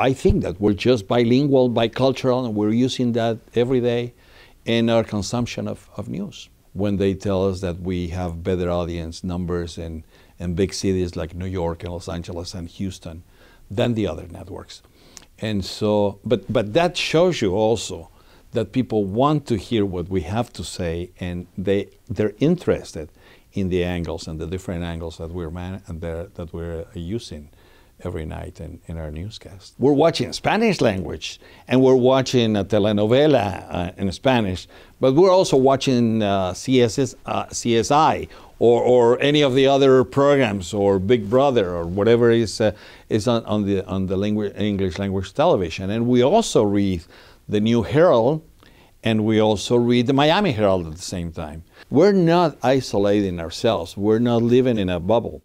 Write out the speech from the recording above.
I think that we're just bilingual, bicultural, and we're using that every day in our consumption of, of news. When they tell us that we have better audience numbers in, in big cities like New York and Los Angeles and Houston than the other networks. And so, but, but that shows you also that people want to hear what we have to say and they, they're interested in the angles and the different angles that we're, man, that we're using every night in, in our newscast. We're watching Spanish language and we're watching a telenovela uh, in Spanish, but we're also watching uh, CSS, uh, CSI or, or any of the other programs or Big Brother or whatever is, uh, is on, on, the, on the English language television. And we also read the New Herald and we also read the Miami Herald at the same time. We're not isolating ourselves, we're not living in a bubble.